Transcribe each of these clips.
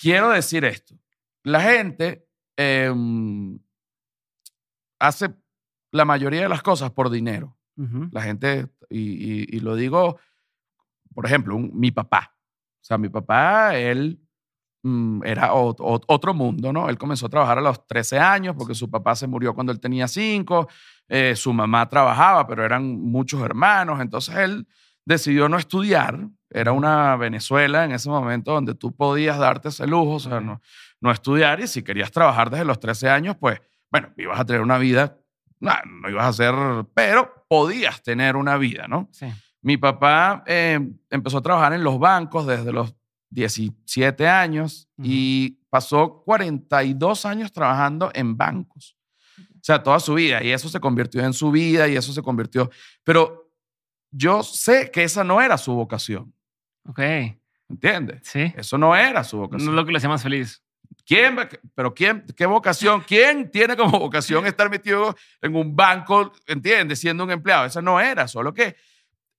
quiero decir esto. La gente em, hace la mayoría de las cosas por dinero. La gente, y, y- y lo digo, por ejemplo, un- mi papá. O sea, mi papá, él mm, era ot- ot- otro mundo, ¿no? Él comenzó a trabajar a los 13 años porque su papá se murió cuando él tenía 5, su mamá trabajaba, pero eran muchos hermanos, entonces él decidió no estudiar. Era una Venezuela en ese momento donde tú podías darte ese lujo, o sea, no, no estudiar y si querías trabajar desde los 13 años, pues, bueno, ibas a tener una vida, no, no ibas a ser, pero podías tener una vida, ¿no? Sí. Mi papá eh, empezó a trabajar en los bancos desde los 17 años Ujú. y pasó 42 años trabajando en bancos. O sea, toda su vida. Y eso se convirtió en su vida y eso se convirtió. Pero yo sé que esa no era su vocación. Ok. ¿Entiendes? Sí. Eso no era su No vocación. es lo que le hacía más feliz. ¿Quién, pero quién, qué vocación? ¿Quién tiene como vocación estar metido en un banco, entiendes? Siendo un empleado. Esa no era, solo que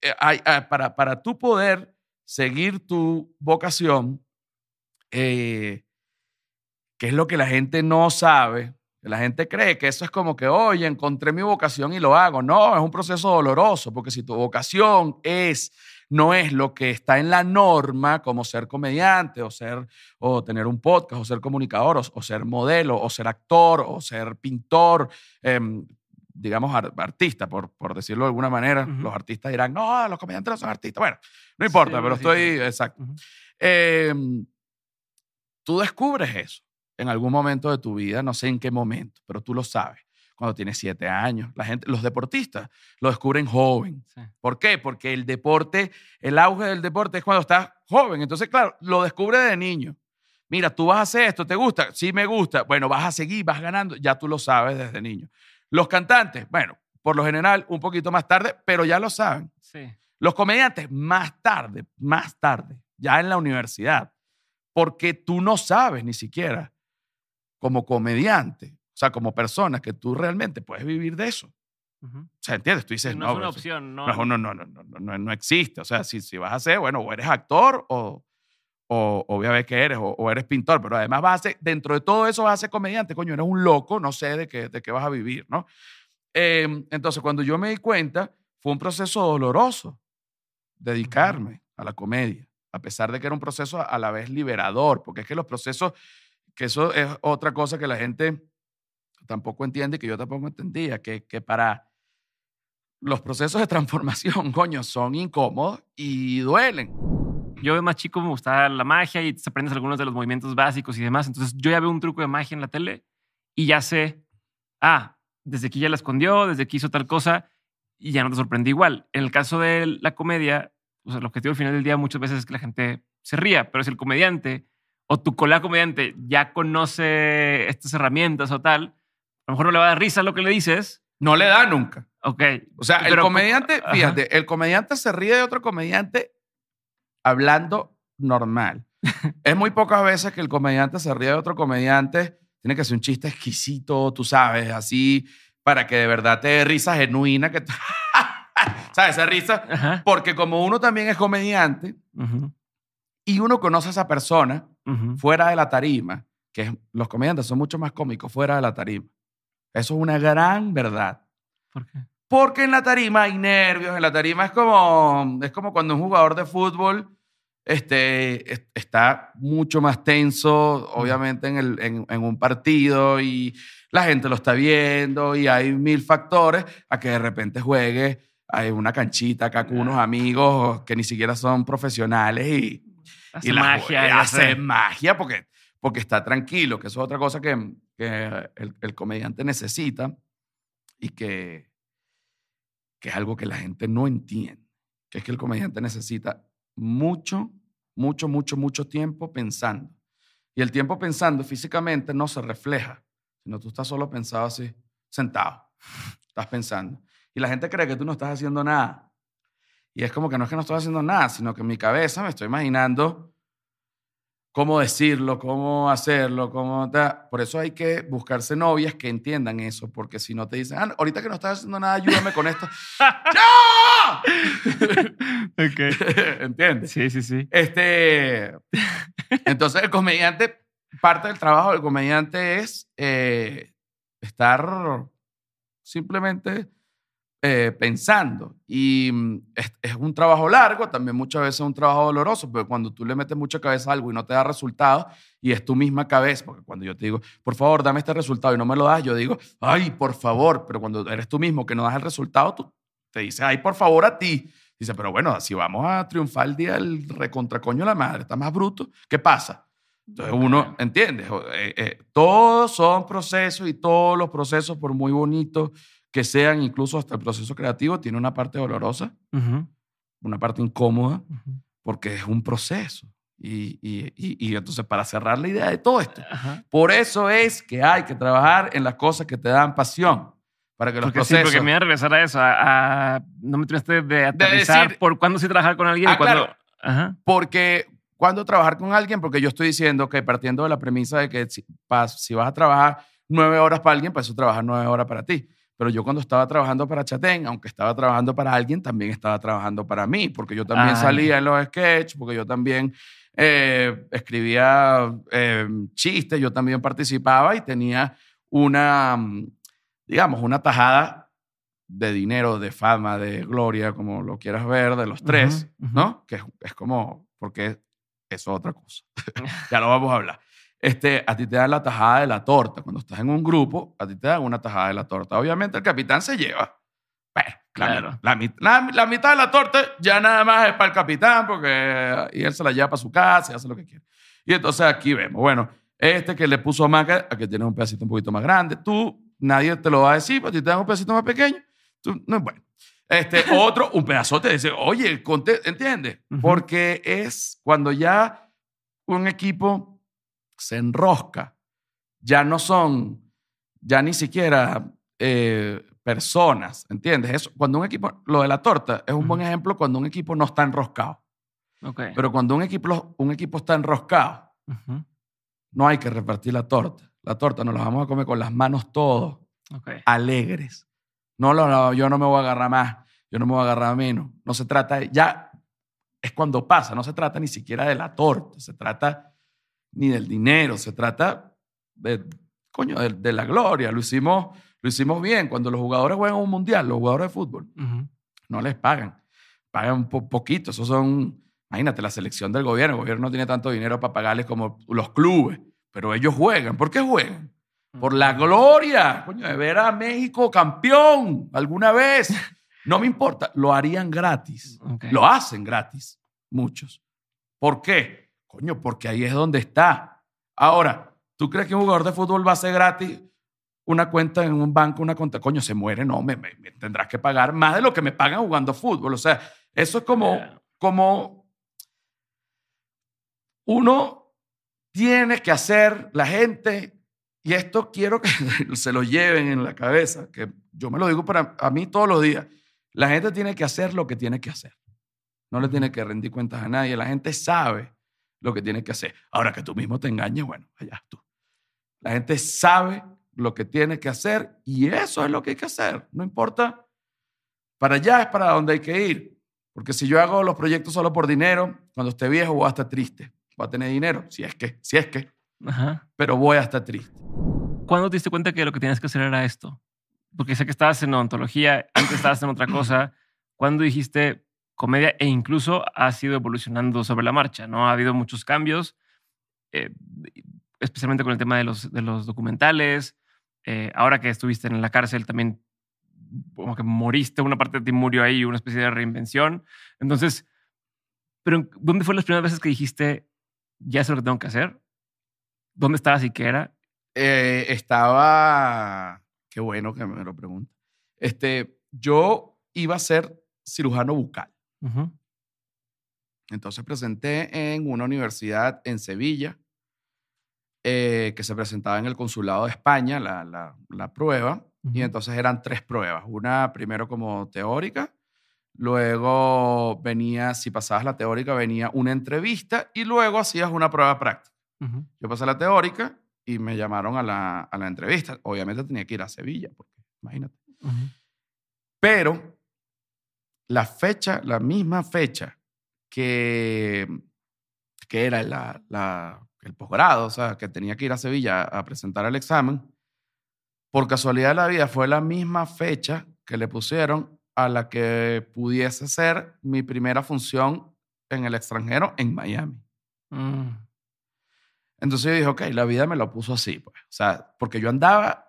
eh, hay- para, para tú poder seguir tu vocación, eh, que es lo que la gente no sabe, la gente cree que eso es como que, oye, encontré mi vocación y lo hago. No, es un proceso doloroso, porque si tu vocación es no es lo que está en la norma, como ser comediante o ser o tener un podcast o ser comunicador o, o ser modelo o ser actor o ser pintor, em, digamos ar- artista, por, por decirlo de alguna manera. Los artistas dirán, no, los comediantes no son artistas. Bueno, no importa, Sí, pero estoy, exacto. Em, tú descubres eso en algún momento de tu vida, no sé en qué momento, pero tú lo sabes. Cuando tienes siete años, la gente, los deportistas lo descubren joven. Sí. ¿Por qué? Porque el deporte, el auge del deporte es cuando estás joven. Entonces, claro, lo descubre de niño. Mira, tú vas a hacer esto, ¿te gusta? Sí, me gusta. Bueno, vas a seguir, vas ganando. Ya tú lo sabes desde niño. Los cantantes, bueno, por lo general, un poquito más tarde, pero ya lo saben. Sí. Los comediantes, más tarde, más tarde, ya en la universidad. Porque tú no sabes ni siquiera, como comediante, sea, como persona, que tú realmente puedes vivir de eso. Ujú. O sea, ¿entiendes? Tú dices, no, no, es una opción, no. no, no, no, no, no, no, no, existe. O sea, si, si vas a ser, bueno, o eres actor o, o, o voy a ver qué eres, o, o eres pintor, pero además vas a ser, dentro de todo eso vas a ser comediante, coño, eres un loco, no sé de qué, de qué vas a vivir, ¿no? Eh, entonces, cuando yo me di cuenta, fue un proceso doloroso dedicarme a la comedia, a pesar de que era un proceso a la vez liberador, porque es que los procesos, que eso es otra cosa que la gente tampoco entiende que yo tampoco entendía, que, que para los procesos de transformación, coño, son incómodos y duelen. Yo de más chico me gustaba la magia y aprendes algunos de los movimientos básicos y demás. Entonces yo ya veo un truco de magia en la tele y ya sé, ah, desde aquí ya la escondió, desde aquí hizo tal cosa y ya no te sorprende igual. En el caso de la comedia, o sea, el objetivo al final del día muchas veces es que la gente se ría, pero si el comediante o tu colega comediante ya conoce estas herramientas o tal, a lo mejor no le va a dar risa lo que le dices. No le da nunca. Ok. O sea, el Pero- comediante, Ajá. fíjate, el comediante se ríe de otro comediante hablando normal. es muy pocas veces que el comediante se ríe de otro comediante. Tiene que ser un chiste exquisito, tú sabes, así, para que de verdad te dé risa genuina. Que ¿Sabes? Esa risa. Ajá. Porque como uno también es comediante Ujú, y uno conoce a esa persona ujú. fuera de la tarima, que los comediantes son mucho más cómicos fuera de la tarima. Eso es una gran verdad. ¿Por qué? Porque en la tarima hay nervios, en la tarima es como, es como cuando un jugador de fútbol este, es- está mucho más tenso, obviamente, en, el- en- en un partido y la gente lo está viendo y hay mil factores a que de repente juegue, hay una canchita acá con unos amigos que ni siquiera son profesionales y, Hace y la magia. hace magia porque, porque está tranquilo, que eso es otra cosa que, que el, comediante necesita y que, que es algo que la gente no entiende, que es que el comediante necesita mucho, mucho, mucho, mucho tiempo pensando. Y el tiempo pensando físicamente no se refleja, sino tú estás solo pensado así, sentado, estás pensando. Y la gente cree que tú no estás haciendo nada. Y es como que no es que no estoy haciendo nada, sino que en mi cabeza me estoy imaginando cómo decirlo, cómo hacerlo, cómo... ta- Por eso hay que buscarse novias que entiendan eso, porque si no te dicen, ah, ahorita que no estás haciendo nada, ayúdame con esto. Ok. ¿Entiendes? Sí, sí, sí. Este, entonces el comediante, parte del trabajo del comediante es eh, estar simplemente eh, pensando. Y mm, es, es un trabajo largo, también muchas veces es un trabajo doloroso, pero cuando tú le metes mucha cabeza a algo y no te da resultado, y es tu misma cabeza, porque cuando yo te digo, por favor, dame este resultado y no me lo das, yo digo, ay, por favor, pero cuando eres tú mismo que no das el resultado, tú te dices, ay, por favor a ti. Dice, pero bueno, si vamos a triunfar el día del recontracoño la madre, está más bruto, ¿qué pasa? Entonces uno, ¿entiendes? Eh, eh, todos son procesos y todos los procesos, por muy bonitos que sean, incluso hasta el proceso creativo, tiene una parte dolorosa, Ujú, una parte incómoda, ujú. porque es un proceso. Y, y, y, y entonces, para cerrar la idea de todo esto, Ajá. por eso es que hay que trabajar en las cosas que te dan pasión, para que los Porque sí, procesos... porque me iba a regresar a eso. A, a- no me tuviste de aterrizar decir- por cuándo sí trabajar con alguien y Ah, cuándo. claro. Ajá. Porque cuando trabajar con alguien, porque yo estoy diciendo que partiendo de la premisa de que si, pa- si vas a trabajar nueve horas para alguien, pues eso trabajar nueve horas para ti. Pero yo cuando estaba trabajando para Chatén, aunque estaba trabajando para alguien, también estaba trabajando para mí, porque yo también Ah, salía en los sketches, porque yo también eh, escribía eh, chistes, yo también participaba y tenía una, mm, digamos, una tajada de dinero, de fama, de gloria, como lo quieras ver, de los tres, Ujú, ujú. ¿no? Que es, es como, porque eso es otra cosa. ya lo vamos a hablar. Este, a ti te dan la tajada de la torta. Cuando estás en un grupo, a ti te dan una tajada de la torta. Obviamente el capitán se lleva. Bueno, la, Claro. la, la- la mitad de la torta ya nada más es para el capitán porque y él se la lleva para su casa y hace lo que quiere. Y entonces aquí vemos, bueno, este que le puso maca, a que tiene un pedacito un poquito más grande. Tú, nadie te lo va a decir, pero si te dan un pedacito más pequeño, tú, no es bueno. Este, otro, un pedazote, dice, oye, ¿entiendes? Ujú. Porque es cuando ya un equipo se enrosca, ya no son, ya ni siquiera eh, personas, ¿entiendes? Eso, cuando un equipo, lo de la torta es un buen ejemplo cuando un equipo no está enroscado. Pero cuando un equipo, un equipo está enroscado, no hay que repartir la torta. La torta nos la vamos a comer con las manos todos, alegres. No, no, yo no me voy a agarrar más, yo no me voy a agarrar menos. No se trata, de- ya es cuando pasa, no se trata ni siquiera de la torta, se trata ni del dinero, se trata de, coño, de, de la gloria. Lo hicimos, lo hicimos bien. Cuando los jugadores juegan un mundial, los jugadores de fútbol, no les pagan. Pagan un po- poquito. Esos son, imagínate, la selección del gobierno. El gobierno no tiene tanto dinero para pagarles como los clubes, pero ellos juegan. ¿Por qué juegan? Por la gloria, coño, de ver a México campeón alguna vez. No me importa, lo harían gratis. Lo hacen gratis, muchos. ¿Por qué? Coño, porque ahí es donde está. Ahora, ¿tú crees que un jugador de fútbol va a ser gratis una cuenta en un banco, una cuenta? Coño, se muere, no, me, me- me tendrás que pagar más de lo que me pagan jugando fútbol. O sea, eso es como, Yeah. como uno tiene que hacer la gente, y esto quiero que se lo lleven en la cabeza, que yo me lo digo para a mí todos los días, la gente tiene que hacer lo que tiene que hacer. No le tiene que rendir cuentas a nadie. La gente sabe lo que tiene que hacer. Ahora que tú mismo te engañes, bueno, allá tú. La gente sabe lo que tiene que hacer y eso es lo que hay que hacer. No importa. Para allá es para donde hay que ir. Porque si yo hago los proyectos solo por dinero, cuando esté viejo voy a estar triste. Voy a tener dinero, si es que, si es que, Ajá. pero voy a estar triste. ¿Cuándo te diste cuenta que lo que tenías que hacer era esto? Porque sé que estabas en odontología, antes estabas en otra cosa. ¿Cuándo dijiste comedia e incluso has ido evolucionando sobre la marcha? ¿no? Ha habido muchos cambios, eh, especialmente con el tema de los, de los documentales. Eh, ahora que estuviste en la cárcel también como que moriste, una parte de ti murió ahí, una especie de reinvención. Entonces, pero ¿dónde fueron las primeras veces que dijiste, ya sé lo que tengo que hacer? ¿Dónde estabas y qué era? Eh, estaba, qué bueno que me lo pregunta. Este, yo iba a ser cirujano bucal. Ujú. Entonces presenté en una universidad en Sevilla, eh, que se presentaba en el consulado de España, la, la- la prueba. Y Ujú. entonces eran tres pruebas. Una primero como teórica, Luego venía, si pasabas la teórica, venía una entrevista y luego hacías una prueba práctica. Ujú. Yo pasé la teórica y me llamaron a la, a la entrevista. Obviamente tenía que ir a Sevilla, porque imagínate. Ujú. Pero la fecha, la misma fecha que, que era la, la- el posgrado, o sea, que tenía que ir a Sevilla a presentar el examen, por casualidad de la vida fue la misma fecha que le pusieron a la que pudiese ser mi primera función en el extranjero en Miami. Mm. Entonces yo dije, ok, la vida me lo puso así, pues. O sea, porque yo andaba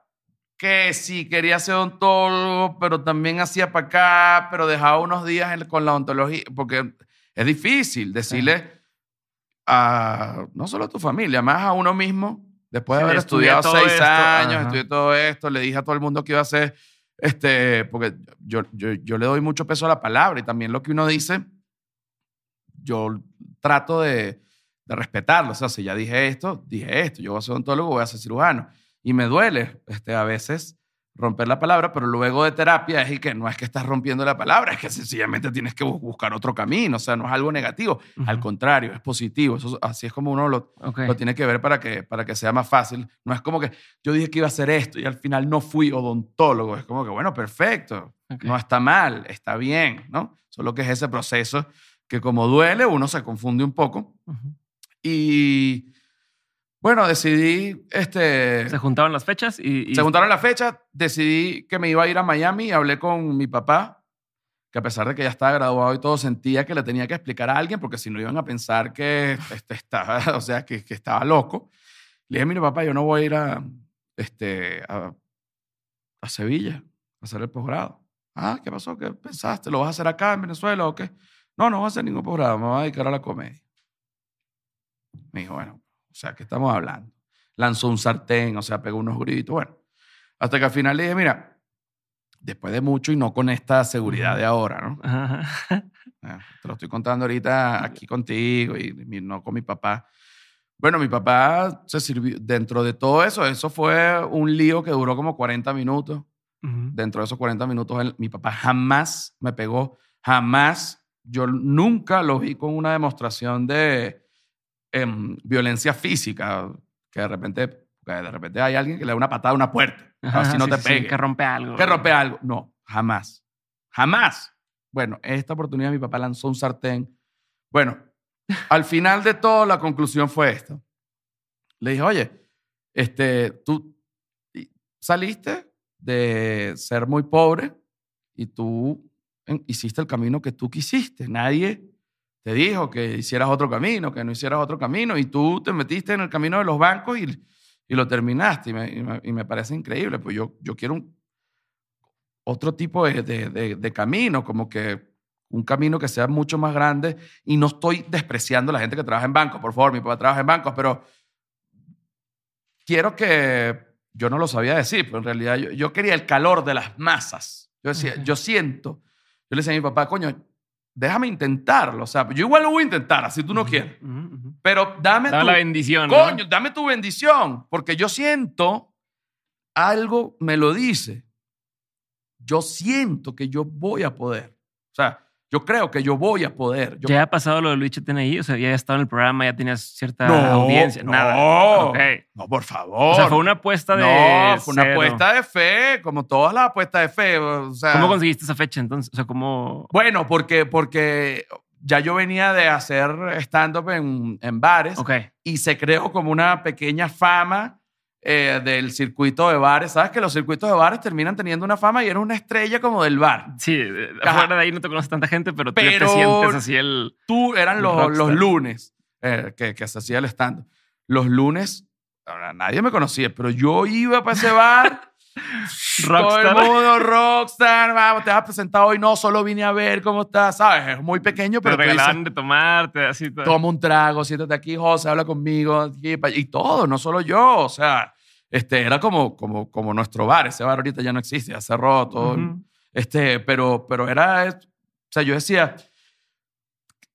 que sí quería ser odontólogo, pero también hacía para acá, pero dejaba unos días en- con la odontología, porque es difícil decirle a no solo a tu familia, más a uno mismo, después de Sí, haber estudiado seis esto, años, ajá. estudié todo esto, le dije a todo el mundo que iba a hacer, este, porque yo, yo, yo le doy mucho peso a la palabra y también lo que uno dice, yo trato de, de respetarlo. O sea, si ya dije esto, dije esto. Yo voy a ser odontólogo, voy a ser cirujano. Y me duele este, a veces romper la palabra, pero luego de terapia es y que no es que estás rompiendo la palabra, es que sencillamente tienes que bu- buscar otro camino. O sea, no es algo negativo. Al Ujú. contrario, es positivo. Eso, así es como uno lo, Ok. lo tiene que ver para que, para que sea más fácil. No es como que yo dije que iba a hacer esto y al final no fui odontólogo. Es como que, bueno, perfecto. Ok. No está mal, está bien, ¿no? Solo que es ese proceso que como duele, uno se confunde un poco. Ujú. Y bueno, decidí, este, Se juntaban las fechas y... y- se juntaron las fechas, decidí que me iba a ir a Miami y hablé con mi papá, que a pesar de que ya estaba graduado y todo, sentía que le tenía que explicar a alguien porque si no iban a pensar que este, estaba, o sea, que, que estaba loco. Le dije, mire papá, yo no voy a ir a, este, a, a Sevilla a hacer el posgrado. Ah, ¿qué pasó? ¿Qué pensaste? ¿Lo vas a hacer acá en Venezuela o qué? No, no voy a hacer ningún posgrado, me voy a dedicar a la comedia. Me dijo, bueno, o sea, ¿qué estamos hablando? Lanzó un sartén, o sea, pegó unos gritos, bueno. Hasta que al final le dije, mira, después de mucho y no con esta seguridad de ahora, ¿no? Ajá. Ah, Te lo estoy contando ahorita aquí contigo y no con mi papá. Bueno, mi papá se sirvió, dentro de todo eso, eso fue un lío que duró como 40 minutos. Ujú. Dentro de esos 40 minutos, él- mi papá jamás me pegó, jamás. Yo nunca lo vi con una demostración de em, violencia física, que de repente, que de repente hay alguien que le da una patada a una puerta, Ajá, así no sí, te sí, sí, pegue. que rompe algo. Que rompe algo. No, jamás. Jamás. Bueno, esta oportunidad mi papá lanzó un sartén. Bueno, al final de todo, la conclusión fue esta. Le dije, oye, este, tú saliste de ser muy pobre y tú hiciste el camino que tú quisiste. Nadie te dijo que hicieras otro camino, que no hicieras otro camino y tú te metiste en el camino de los bancos y, y lo terminaste. Y me, y me- y me parece increíble, pues yo, yo quiero un, otro tipo de, de- de- de camino, como que un camino que sea mucho más grande. Y no estoy despreciando a la gente que trabaja en bancos, por favor, mi papá trabaja en bancos, pero quiero que, yo no lo sabía decir, pero en realidad yo, yo quería el calor de las masas. Yo decía, yo siento, yo le decía a mi papá, coño, déjame intentarlo. O sea, yo igual lo voy a intentar, así tú no quieres. Pero dame, Dame tu, la bendición. ¿no? Coño, dame tu bendición, porque yo siento, algo me lo dice, yo siento que yo voy a poder. O sea, yo creo que yo voy a poder. Yo, ¿Ya ha pasado lo de Luis TNI? O sea, ya estado en el programa, ya tenías cierta no, audiencia. no, Nada. Ok. no, por favor. O sea, fue una apuesta de. No, fue una cero. apuesta de fe, como todas las apuestas de fe. O sea, ¿Cómo conseguiste esa fecha entonces? O sea, ¿cómo.? Bueno, porque, porque ya yo venía de hacer stand-up en, en bares Ok. y se creó como una pequeña fama eh, del circuito de bares. ¿Sabes que los circuitos de bares terminan teniendo una fama y eres una estrella como del bar? Sí, eh, Ajá. afuera de ahí no te conoce tanta gente, pero, tú Pero- te sientes así el. Tú eran los, los lunes eh, que, que se hacía el stand-up. Los lunes, ahora, nadie me conocía, pero yo iba para ese bar. Todo el Rockstar. mundo, rockstar, vamos, te has presentado hoy. No, solo vine a ver cómo estás, ¿sabes? Es muy pequeño, Te pero dices, regalaban de tomarte, así. todo. toma un trago, siéntate aquí, José, habla conmigo, aquí, y todo, no solo yo, o sea, este, era como, como, como nuestro bar, ese bar ahorita ya no existe, ya cerró todo, este, pero, pero era, o sea, yo decía,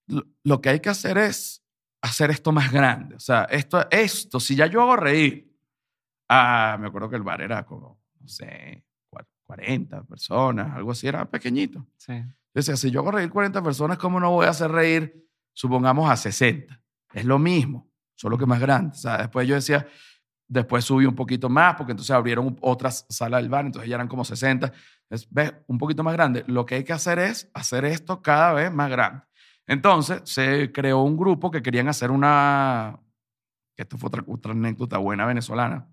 lo, lo que hay que hacer es hacer esto más grande, o sea, esto, esto, si ya yo hago reír, ah, me acuerdo que el bar era como, no sé, cua- 40 personas, algo así, era pequeñito. Sí. decía, si yo hago reír 40 personas, ¿cómo no voy a hacer reír, supongamos, a 60? Es lo mismo, solo que más grande. O sea, después yo decía, después subí un poquito más, porque entonces abrieron otras salas del bar, entonces ya eran como 60. Es, ¿Ves? Un poquito más grande. Lo que hay que hacer es hacer esto cada vez más grande. Entonces se creó un grupo que querían hacer una, que esto fue otra, otra anécdota buena venezolana.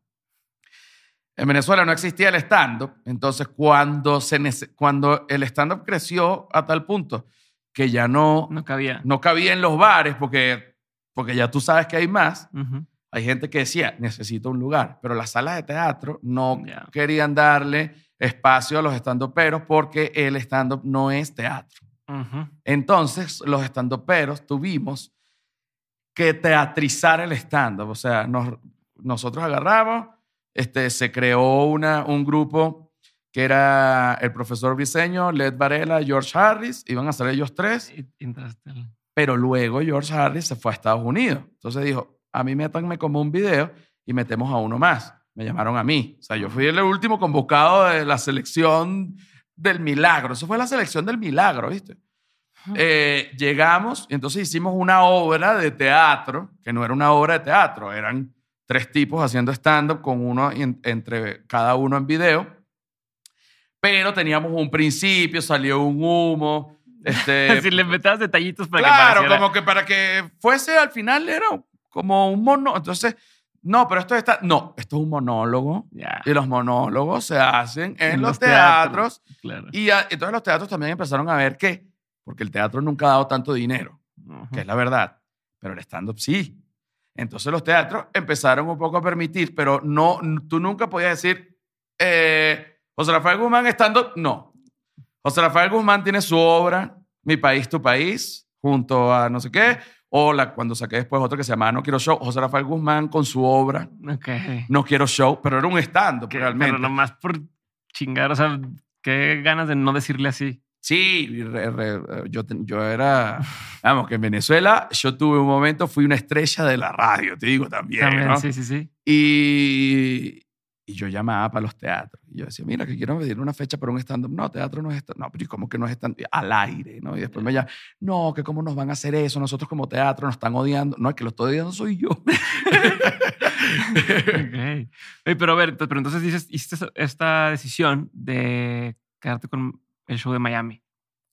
En Venezuela no existía el stand-up, entonces cuando, se, cuando el stand-up creció a tal punto que ya no, No cabía. no cabía en los bares porque, porque ya tú sabes que hay más, hay gente que decía, necesito un lugar, pero las salas de teatro no querían darle espacio a los stand-uperos porque el stand-up no es teatro. Entonces, los stand-uperos tuvimos que teatrizar el stand-up. O sea, nos- nosotros agarramos, este, se creó una, un grupo que era el profesor Briseño, Led Varela, George Harris, iban a ser ellos tres, pero luego George Harris se fue a Estados Unidos. Entonces dijo, a mí métanme como un video y metemos a uno más. Me llamaron a mí. O sea, yo fui el último convocado de la selección del milagro. Eso fue la selección del milagro, ¿viste? Eh, llegamos y entonces hicimos una obra de teatro, que no era una obra de teatro, eran tres tipos haciendo stand-up con uno en- entre cada uno en video, pero teníamos un principio, salió un humo. Este, si le metabas detallitos para que claro, como que para que fuese al final era como un mono. Entonces, no, pero esto está, no, esto es un monólogo Ya. y los monólogos se hacen en, En los, teatros. teatros. Claro. Y a- entonces los teatros también empezaron a ver que, porque el teatro nunca ha dado tanto dinero, que es la verdad, pero el stand-up sí. Entonces los teatros empezaron un poco a permitir, pero no, tú nunca podías decir, eh, José Rafael Guzmán stand-up, no. José Rafael Guzmán tiene su obra, Mi País, Tu País, junto a no sé qué, o la, cuando saqué después otra que se llamaba No Quiero Show, José Rafael Guzmán con su obra, Ok. No Quiero Show, pero era un stand-up realmente. Pero nomás por chingar, o sea, qué ganas de no decirle así. Sí, re- re- yo, yo era, vamos, que en Venezuela yo tuve un momento, fui una estrella de la radio, te digo también, También, ¿no? sí, sí, sí. Y, y yo llamaba para los teatros. Y yo decía, mira, que quiero pedir una fecha para un stand-up. No, teatro no es stand No, pero ¿y cómo que no es stand Al aire, ¿no? Y después me llaman, no, que cómo nos van a hacer eso. Nosotros como teatro nos están odiando. No, es que lo estoy odiando soy yo. Ok. Oye, pero a ver, pero entonces dices, hiciste esta decisión de quedarte con el show de Miami.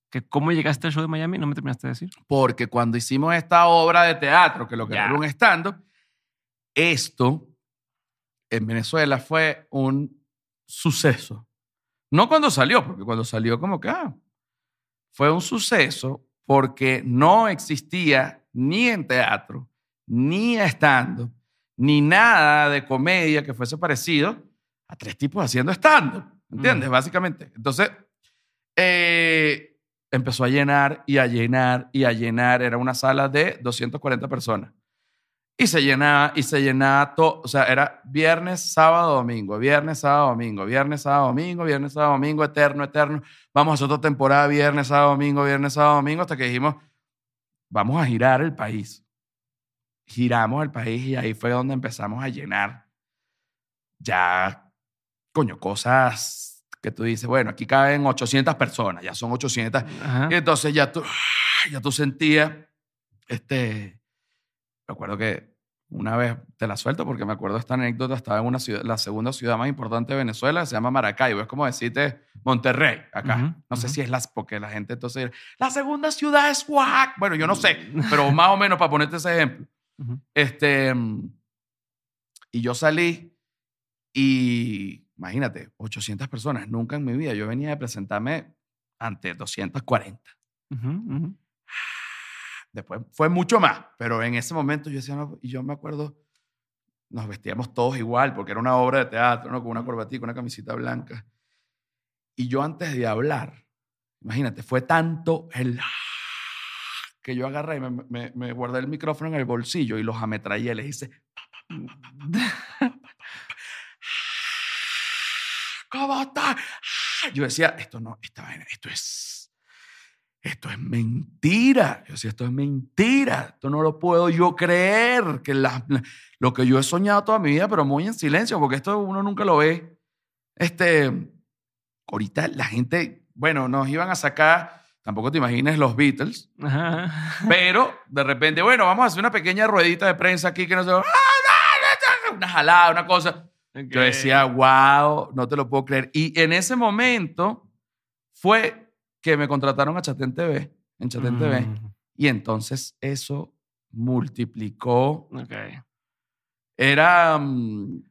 Que ¿Cómo llegaste al show de Miami? No me terminaste de decir. Porque cuando hicimos esta obra de teatro, que lo que era un stand-up, esto en Venezuela fue un suceso. No cuando salió, porque cuando salió como que, ah, fue un suceso porque no existía ni en teatro, ni stand-up, ni nada de comedia que fuese parecido a tres tipos haciendo stand-up. ¿Entiendes? Mm. Básicamente. Entonces, eh, empezó a llenar y a llenar y a llenar. Era una sala de 240 personas. Y se llenaba, y se llenaba todo. O sea, era viernes, sábado, domingo, viernes, sábado, domingo, viernes, sábado, domingo, viernes, sábado, domingo, eterno, eterno. Vamos a hacer otra temporada, viernes, sábado, domingo, viernes, sábado, domingo, hasta que dijimos, vamos a girar el país. Giramos el país y ahí fue donde empezamos a llenar ya, coño, cosas que tú dices, bueno, aquí caben 800 personas, ya son 800. Ajá. Y entonces ya tú, ya tú sentías, este, me acuerdo que una vez, te la suelto porque me acuerdo esta anécdota, estaba en una ciudad, la segunda ciudad más importante de Venezuela, se llama Maracaibo, es como decirte Monterrey, acá. No sé si es las, porque la gente entonces, la segunda ciudad es Oaxaca. Bueno, yo no sé, pero más o menos para ponerte ese ejemplo. Este, mm, y yo salí y, imagínate, 800 personas. Nunca en mi vida yo venía de presentarme ante 240. Ujú, ujú. Después fue mucho más, pero en ese momento yo decía, no, y yo me acuerdo, nos vestíamos todos igual, porque era una obra de teatro, ¿no? Con una corbatica, una camisita blanca. Y yo antes de hablar, imagínate, fue tanto el que yo agarré y me, me- me guardé el micrófono en el bolsillo y los ametrallé, les hice, ¿cómo está? Yo decía, esto no, esta vaina, esto es, esto es mentira. Yo decía, esto es mentira. Esto no lo puedo yo creer. Que la- lo que yo he soñado toda mi vida, pero muy en silencio, porque esto uno nunca lo ve. Este, ahorita la gente, bueno, nos iban a sacar tampoco te imagines los Beatles, Ajá. pero de repente, bueno, vamos a hacer una pequeña ruedita de prensa aquí que no se... ¡Ah, Una jalada, una cosa. Yo Ok. decía, wow, no te lo puedo creer. Y en ese momento fue que me contrataron a Chatén TV, en Chatén TV. Mm, Y entonces eso multiplicó. Ok. Era. mm,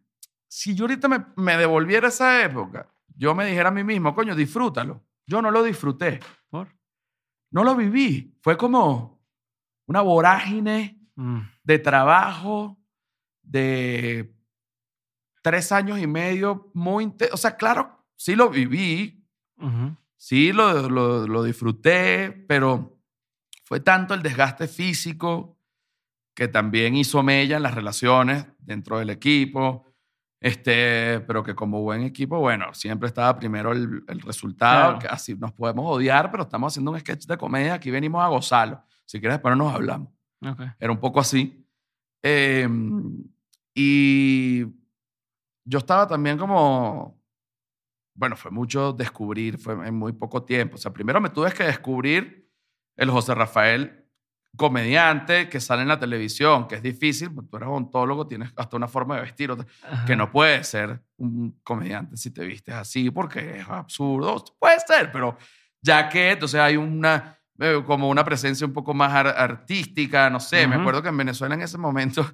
si yo ahorita me, me devolviera esa época, yo me dijera a mí mismo, coño, disfrútalo. Yo no lo disfruté. ¿Por? No lo viví. Fue como una vorágine Mm, de trabajo, de tres años y medio, muy O sea, claro, sí lo viví, sí lo, lo, lo disfruté, pero fue tanto el desgaste físico que también hizo mella en las relaciones dentro del equipo. Este, pero que como buen equipo, bueno, siempre estaba primero el, el resultado, Claro. que así nos podemos odiar, pero estamos haciendo un sketch de comedia, aquí venimos a gozarlo. Si quieres, después nos hablamos. Era un poco así. Eh, y yo estaba también como, bueno, fue mucho descubrir, fue en muy poco tiempo. O sea, primero me tuve que descubrir el José Rafael comediante que sale en la televisión, que es difícil, porque tú eres ontólogo, tienes hasta una forma de vestir, otra- que no puedes ser un comediante si te vistes así, porque es absurdo. Puede ser, pero ya que entonces hay una, eh, como una presencia un poco más ar- artística, no sé, me acuerdo que en Venezuela en ese momento,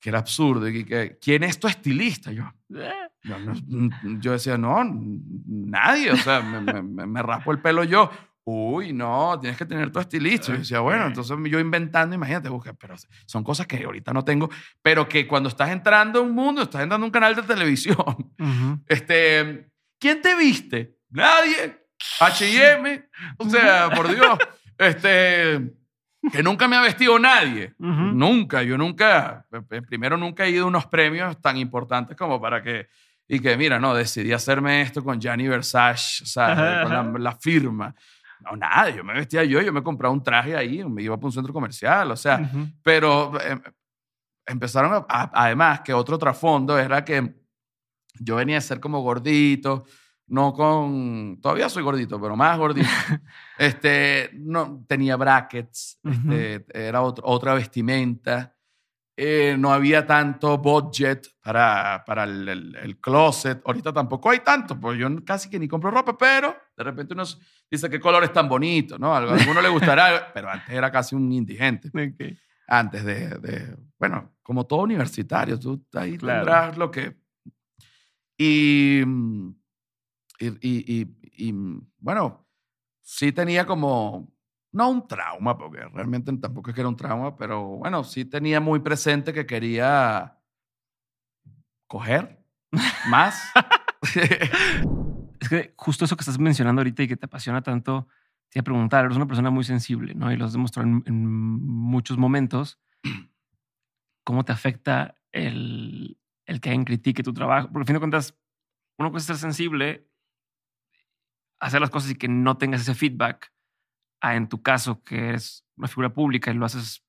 que era absurdo, y que, ¿quién es tu estilista? Yo, Eh, yo, no- yo decía, no, nadie, o sea, me, me- me- raspo el pelo yo. Uy, no, tienes que tener tu estilista. Y yo decía, bueno, entonces yo inventando, imagínate, busca, pero son cosas que ahorita no tengo, pero que cuando estás entrando a un mundo, estás entrando a un canal de televisión, ujú. este, ¿quién te viste? Nadie. H&M, o sea, por Dios, este, que nunca me ha vestido nadie. Nunca, yo nunca, eh, primero nunca he ido a unos premios tan importantes como para que, y que mira, no, decidí hacerme esto con Gianni Versace, o sea, Ajá, con la, ajá. la firma. No, nada, yo me vestía yo, yo me compraba un traje ahí, me iba para un centro comercial, o sea, pero eh, empezaron a, a- además que otro trasfondo era que yo venía a ser como gordito, no con, todavía soy gordito, pero más gordito. este, no, tenía brackets, este, era otro- otra vestimenta. eh, no había tanto budget para, para el, el- el closet. Ahorita tampoco hay tanto, pues yo casi que ni compro ropa, pero de repente uno dice qué color es tan bonito, ¿no? A alguno le gustará, pero antes era casi un indigente Ok. antes de, de- bueno, como todo universitario, tú ahí Claro. tendrás lo que... Y, mm, y, y- y- y, bueno, sí tenía como, no un trauma, porque realmente tampoco es que era un trauma, pero bueno, sí tenía muy presente que quería coger más. Es que justo eso que estás mencionando ahorita y que te apasiona tanto, te iba a preguntar, eres una persona muy sensible, ¿no? Y lo has demostrado en, en muchos momentos. ¿Cómo te afecta el, el que alguien critique tu trabajo? Porque al fin de cuentas, uno puede ser sensible, hacer las cosas y que no tengas ese feedback, a en tu caso, que eres una figura pública y lo haces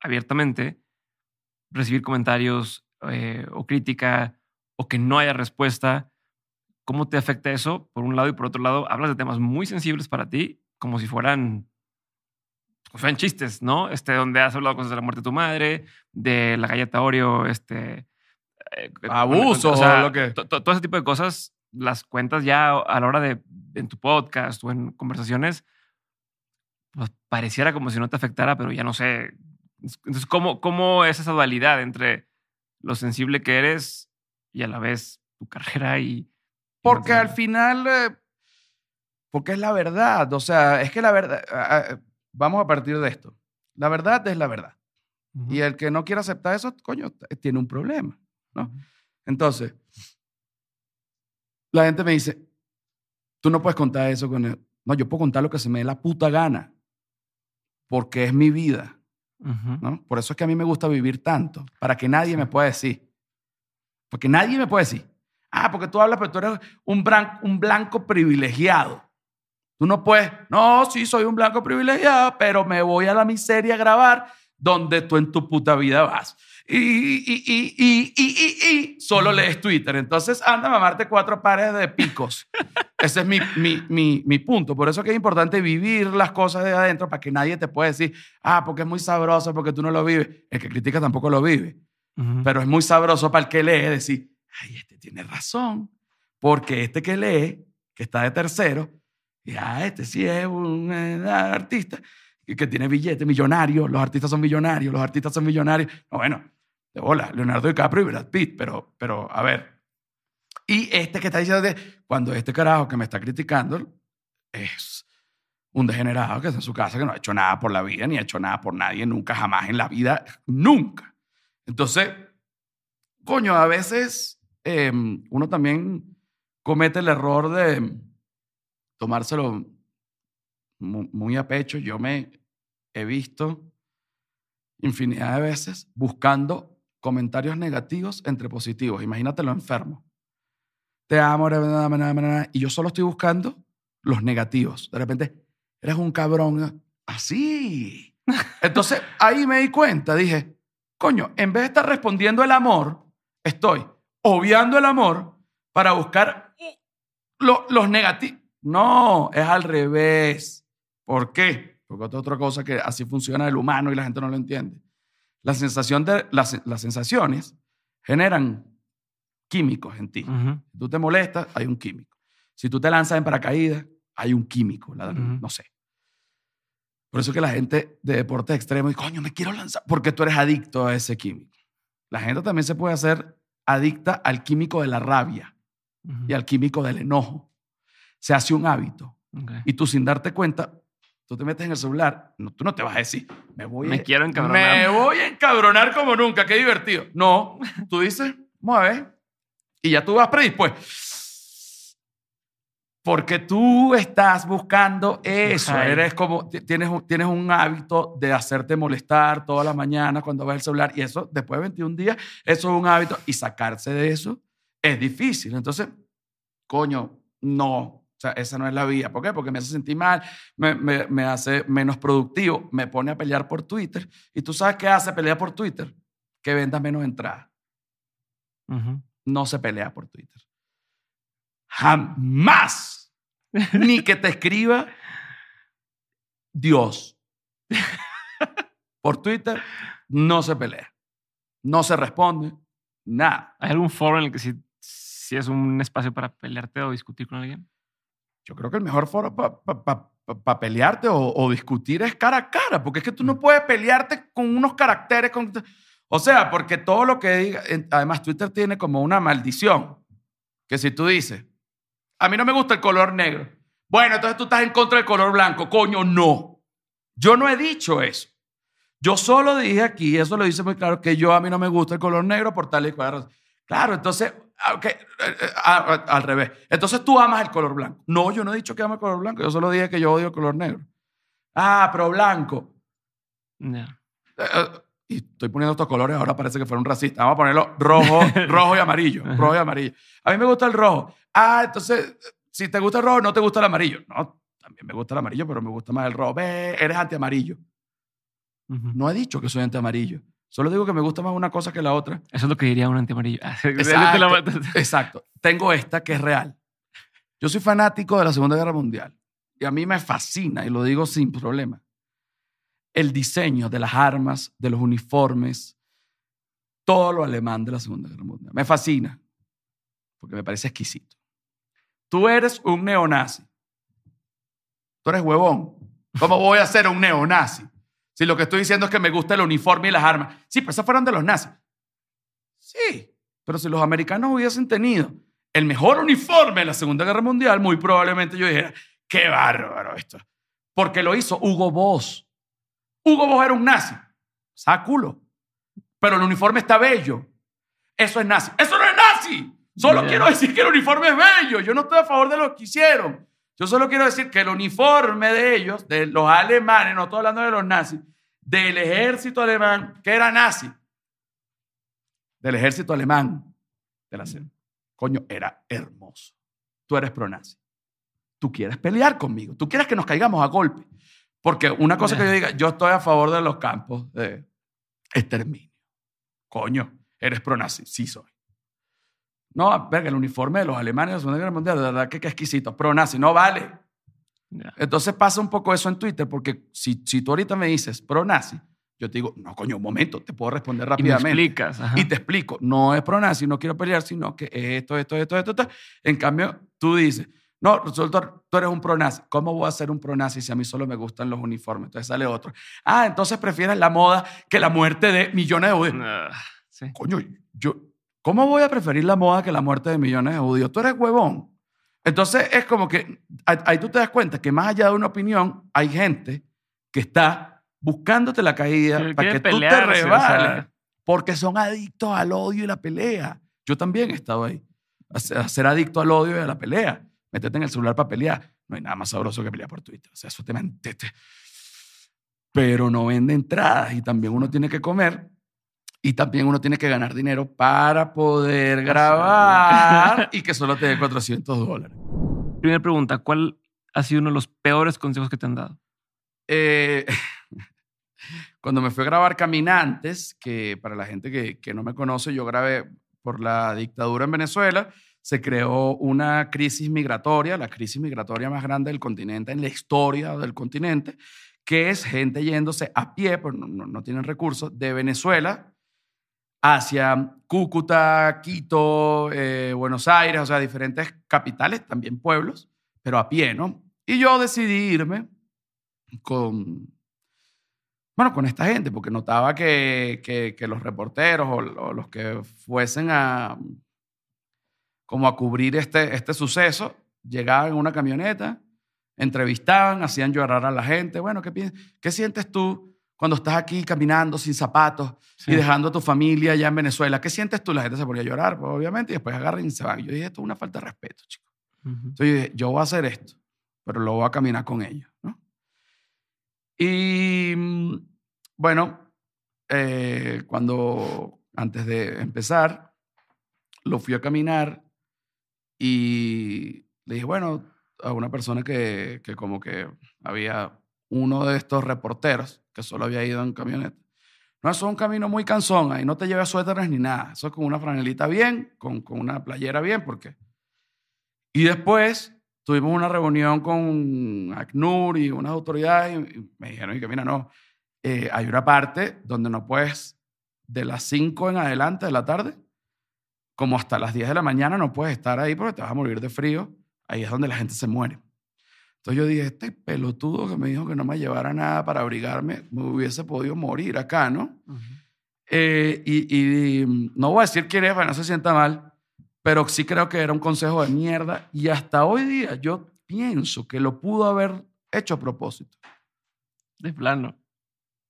abiertamente, recibir comentarios eh, o crítica o que no haya respuesta. ¿Cómo te afecta eso? Por un lado y por otro lado, hablas de temas muy sensibles para ti, como si fueran, como si fueran chistes, ¿no? Este, donde has hablado cosas de la muerte de tu madre, de la galleta Oreo, este... eh, Abuso, o sea, lo que- to- to- todo ese tipo de cosas las cuentas ya a la hora de en tu podcast o en conversaciones, pues pareciera como si no te afectara, pero ya no sé. Entonces, ¿cómo, cómo es esa dualidad entre lo sensible que eres y a la vez tu carrera y... y Porque al final, eh, porque es la verdad. O sea, es que la verdad, vamos a partir de esto. La verdad es la verdad. Y el que no quiere aceptar eso, coño, tiene un problema. ¿no? Entonces, la gente me dice, tú no puedes contar eso con él. No, yo puedo contar lo que se me dé la puta gana, porque es mi vida. ¿no? Por eso es que a mí me gusta vivir tanto, para que nadie me pueda decir. Porque nadie me puede decir, ah, porque tú hablas, pero tú eres un, bran- un blanco privilegiado. Tú no puedes, no, sí, soy un blanco privilegiado, pero me voy a la miseria a grabar donde tú en tu puta vida vas. Y, y, y, y, y, y, y solo lees Twitter. Entonces anda a mamarte cuatro pares de picos. Ese es mi, mi, mi, mi punto. Por eso es que es importante vivir las cosas de adentro para que nadie te pueda decir, ah, porque es muy sabroso, porque tú no lo vives. El que critica tampoco lo vive. Pero es muy sabroso para el que lee decir, ay, este tiene razón. Porque este que lee, que está de tercero, ya, este sí es un eh, artista y que tiene billetes, millonario. Los artistas son millonarios, los artistas son millonarios. No, bueno, de bola, Leonardo DiCaprio y Brad Pitt, pero, pero a ver. Y este que está diciendo, de, cuando este carajo que me está criticando es un degenerado que está en su casa, que no ha hecho nada por la vida, ni ha hecho nada por nadie, nunca, jamás en la vida, nunca. Entonces, coño, a veces eh, uno también comete el error de tomárselo mu- muy a pecho. Yo me he visto infinidad de veces buscando comentarios negativos entre positivos. Imagínate lo enfermo. Te amo, y yo solo estoy buscando los negativos. De repente, eres un cabrón. Así. Entonces, ahí me di cuenta, dije, coño, en vez de estar respondiendo el amor, estoy obviando el amor para buscar lo- los negativos. No, es al revés. ¿Por qué? Porque otra cosa que así funciona el humano y la gente no lo entiende. La sensación de, las, las sensaciones generan químicos en ti. Si tú te molestas, hay un químico. Si tú te lanzas en paracaídas, hay un químico. la-. No sé. Por eso que la gente de deporte extremo dice, coño, me quiero lanzar, porque tú eres adicto a ese químico. La gente también se puede hacer adicta al químico de la rabia y al químico del enojo. Se hace un hábito. Y tú sin darte cuenta, tú te metes en el celular, no, tú no te vas a decir, me voy Me a, quiero encabronar. me voy a encabronar como nunca, qué divertido. No, tú dices, ver, y ya tú vas predispuesto. Porque tú estás buscando eso. Ajá. Eres como, ti- tienes, un- tienes un hábito de hacerte molestar todas las mañanas cuando ves el celular. Y eso, después de 21 días, eso es un hábito. Y sacarse de eso es difícil. Entonces, coño, no. Sea, esa no es la vía. ¿Por qué? Porque me hace sentir mal, me, me- me hace menos productivo, me pone a pelear por Twitter. ¿Y tú sabes qué hace pelear por Twitter? Que vendas menos entradas. Ujú. No se pelea por Twitter. Jamás. Ni que te escriba Dios. Por Twitter no se pelea. No se responde. Nada. ¿Hay algún foro en el que sí, sí es un espacio para pelearte o discutir con alguien? Yo creo que el mejor foro para pelearte o, o discutir es cara a cara, porque es que tú no puedes pelearte con unos caracteres. Con, o sea, porque todo lo que diga, además Twitter tiene como una maldición, que si tú dices, a mí no me gusta el color negro, bueno, entonces tú estás en contra del color blanco, coño, no. Yo no he dicho eso. Yo solo dije aquí, eso lo dice muy claro, que yo a mí no me gusta el color negro por tal y cual razón. Claro, entonces, ah, ok, eh, eh, ah, al revés. Entonces tú amas el color blanco. No, yo no he dicho que amo el color blanco, yo solo dije que yo odio el color negro. Ah, pero blanco. Ya. Eh, y estoy poniendo estos colores, ahora parece que fuera un racista. Vamos a ponerlo rojo, rojo y amarillo. Rojo y amarillo. A mí me gusta el rojo. Ah, entonces, si te gusta el rojo, no te gusta el amarillo. No, también me gusta el amarillo, pero me gusta más el rojo. Ve, eres anti-amarillo. Ujú. No he dicho que soy anti-amarillo. Solo digo que me gusta más una cosa que la otra. Eso es lo que diría un antiamarillo. Exacto. Exacto. Tengo esta que es real. Yo soy fanático de la Segunda Guerra Mundial y a mí me fascina, y lo digo sin problema, el diseño de las armas, de los uniformes, todo lo alemán de la Segunda Guerra Mundial. Me fascina porque me parece exquisito. Tú eres un neonazi. Tú eres huevón. ¿Cómo voy a ser un neonazi? Si lo que estoy diciendo es que me gusta el uniforme y las armas. Sí, pero esas fueron de los nazis. Sí, pero si los americanos hubiesen tenido el mejor uniforme en la Segunda Guerra Mundial, muy probablemente yo dijera, qué bárbaro esto. Porque lo hizo Hugo Boss. Hugo Boss era un nazi. Sáculo. Pero el uniforme está bello. Eso es nazi. Eso no es nazi. Solo quiero decir que el uniforme es bello. Yo no estoy a favor de lo que hicieron. Yo solo quiero decir que el uniforme de ellos, de los alemanes, no estoy hablando de los nazis, del ejército alemán, que era nazi, del ejército alemán, de la CEP, coño, era hermoso. Tú eres pro-nazi. Tú quieres pelear conmigo. Tú quieres que nos caigamos a golpe. Porque una cosa que yo diga, yo estoy a favor de los campos de exterminio. Coño, eres pro-nazi. Sí soy. No, verga, el uniforme de los alemanes de la Segunda Guerra Mundial, de verdad que, que exquisito. Pro nazi, no vale. Entonces pasa un poco eso en Twitter, porque si, si tú ahorita me dices pro nazi, yo te digo, no, coño, un momento, te puedo responder Y me rápidamente. explicas. ajá. Y te explico, no es pro nazi, no quiero pelear, sino que es esto, esto, esto, esto, esto. En cambio, tú dices, no, resulta, tú eres un pro nazi. ¿Cómo voy a ser un pro nazi si a mí solo me gustan los uniformes? Entonces sale otro. Ah, entonces prefieres la moda que la muerte de millones de judíos. Ah, sí. Coño, yo, ¿cómo voy a preferir la moda que la muerte de millones de judíos? Tú eres huevón. Entonces es como que ahí tú te das cuenta que más allá de una opinión, hay gente que está buscándote la caída Que para que tú te pelearse, o sea. rebales. porque son adictos al odio y la pelea. Yo también he estado ahí. A ser, a ser adicto al odio y a la pelea. Métete en el celular para pelear. No hay nada más sabroso que pelear por Twitter. O sea, eso te mantete. Pero no vende entradas y también uno tiene que comer y también uno tiene que ganar dinero para poder grabar y que solo te dé 400 dólares. Primera pregunta, ¿cuál ha sido uno de los peores consejos que te han dado? Eh, cuando me fui a grabar Caminantes, que para la gente que, que no me conoce, yo grabé por la dictadura en Venezuela, se creó una crisis migratoria, la crisis migratoria más grande del continente, en la historia del continente, que es gente yéndose a pie, pues no, no- no tienen recursos, de Venezuela hacia Cúcuta, Quito, eh, Buenos Aires, o sea, diferentes capitales, también pueblos, pero a pie, ¿no? Y yo decidí irme con, bueno, con esta gente, porque notaba que, que- los reporteros o, los que fuesen a, como a cubrir este, este suceso, llegaban en una camioneta, entrevistaban, hacían llorar a la gente. Bueno, ¿qué? ¿qué sientes tú cuando estás aquí caminando sin zapatos Sí. y dejando a tu familia allá en Venezuela? ¿Qué sientes tú? La gente se ponía a llorar, pues, obviamente, y después agarran y se van. Yo dije, esto es una falta de respeto, chicos. Ujú. Entonces yo dije, yo voy a hacer esto, pero lo voy a caminar con ellos, ¿no? Y mm, bueno, eh, cuando antes de empezar, lo fui a caminar y le dije, bueno, a una persona que, que como que había uno de estos reporteros que solo había ido en camioneta. No, eso es un camino muy cansón, ahí no te lleves suéteres ni nada. Eso es con una franelita bien, con, con una playera bien, porque... Y después tuvimos una reunión con ACNUR y unas autoridades y me dijeron que, mira, no, eh, hay una parte donde no puedes, de las 5 en adelante de la tarde, como hasta las 10 de la mañana, no puedes estar ahí porque te vas a morir de frío. Ahí es donde la gente se muere. Entonces yo dije, este pelotudo que me dijo que no me llevara nada para abrigarme, me hubiese podido morir acá, ¿no? Eh, y, y, mm, no voy a decir quién es para que no se sienta mal, pero sí creo que era un consejo de mierda. Y hasta hoy día yo pienso que lo pudo haber hecho a propósito. De plano.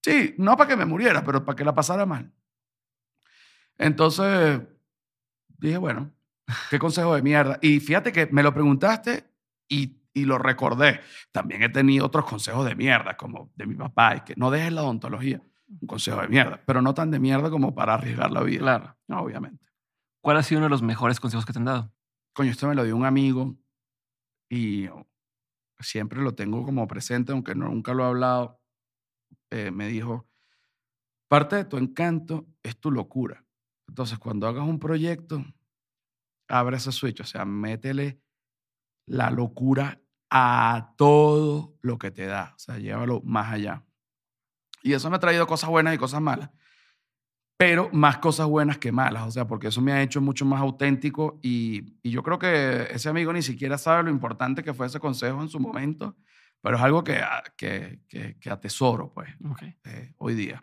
Sí, no para que me muriera, pero para que la pasara mal. Entonces dije, bueno, qué consejo de mierda. Y fíjate que me lo preguntaste y, y lo recordé. También he tenido otros consejos de mierda, como de mi papá, y que no dejes la odontología. Un consejo de mierda, pero no tan de mierda como para arriesgar la vida. Claro. No, obviamente. ¿Cuál ha sido uno de los mejores consejos que te han dado? Coño, esto me lo dio un amigo y siempre lo tengo como presente, aunque nunca lo he hablado. Eh, me dijo, parte de tu encanto es tu locura. Entonces, cuando hagas un proyecto, abre ese switch, o sea, métele la locura a todo lo que te da, o sea, llévalo más allá. Y eso me ha traído cosas buenas y cosas malas pero más cosas buenas que malas, o sea, porque eso me ha hecho mucho más auténtico y, y yo creo que ese amigo ni siquiera sabe lo importante que fue ese consejo en su momento, pero es algo que, a- que, que, que atesoro, pues, eh, hoy día.